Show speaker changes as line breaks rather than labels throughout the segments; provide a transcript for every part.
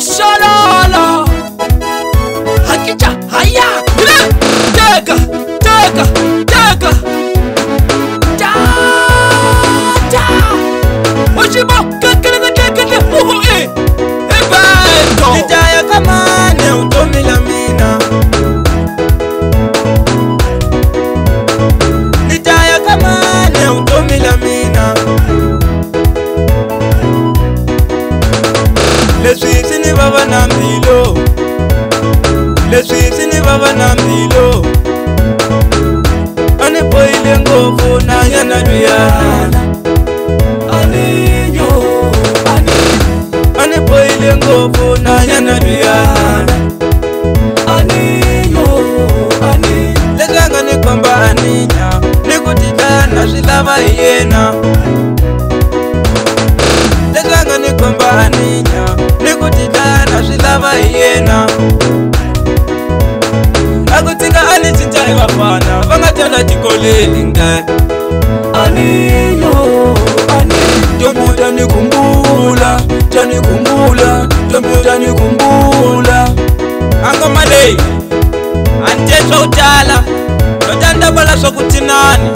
Shut up!
leswi swi ni vava na mbilo a ni boyile ngopfu na yana luya a ni
boyile ngopfu na yana luya leswanga ni komba a ni nya ni ku titaya na swi lava hi yena leswanga ni komba a ni nya ni ku titaya vafana va nga tela tikoleni nga aniyo ntombi ta ni kumbula ta ni kumbula ntombi ta ni kumbula anga maleyi ante swa ku tala no ta ni ta vala swa ku tinani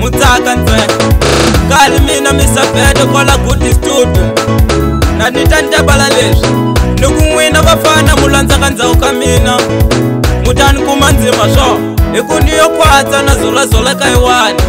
mutsaka ntsena kali mina misafete kwala good studio na ni ta ni ta vala leswi ni ku n'wina vafana mu landzaka ndzhaku ka mina mutani kuma ndzima swo ikundiyokwatsa na zulazula kaiwani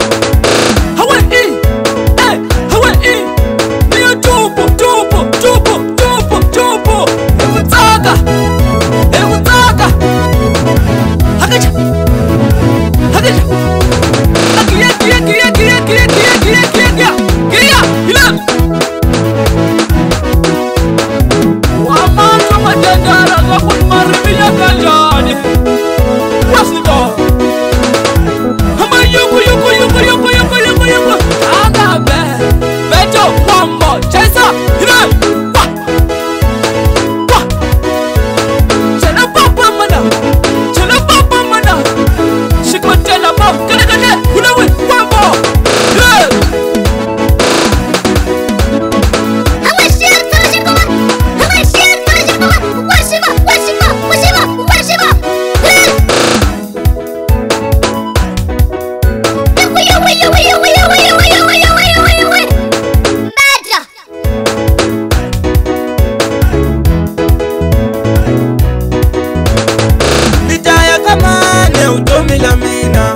na mina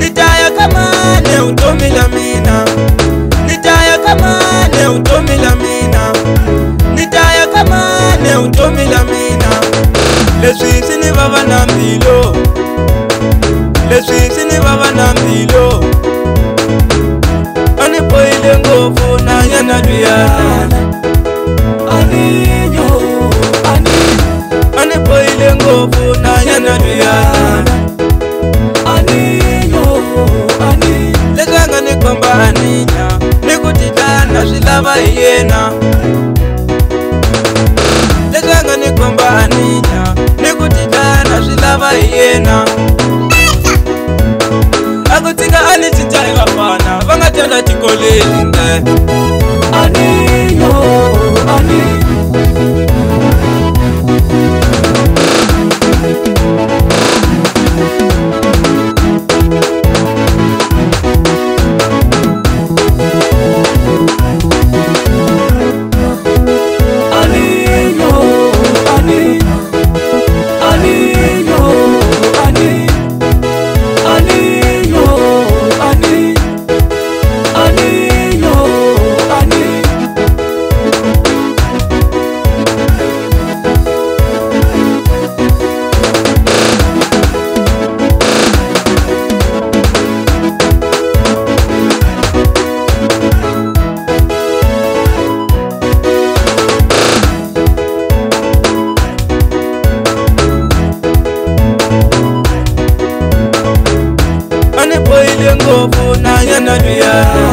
litaya kamane utomila mina litaya kamane utomila mina
litaya kamane utomila mina leswi swi ni vava na mbilo leswi swi ni vava na mbilo a ni boyile ngopfu na yana luya a ni boyile ngopfu na yana
luya vaninya nikuti dana swilava hi yena leswanga ni komba aninya nikuti dana swilava hi yena aku tsinga ani cincahi vafana va nga tyala tikoleli ne
Yeah.